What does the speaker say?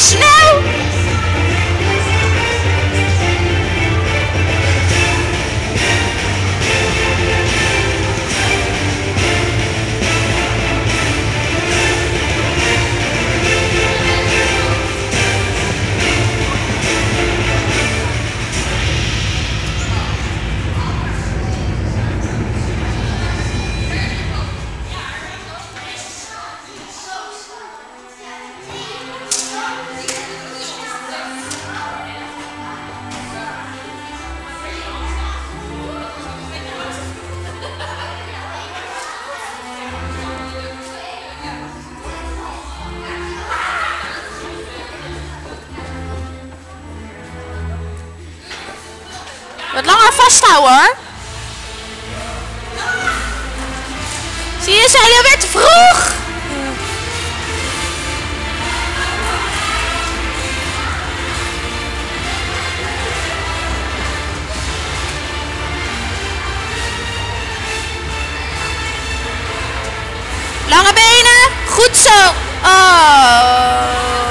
Krishna! Vasthouden hoor. Zie je, zijn jullie weer te vroeg? Lange benen. Goed zo. Oh.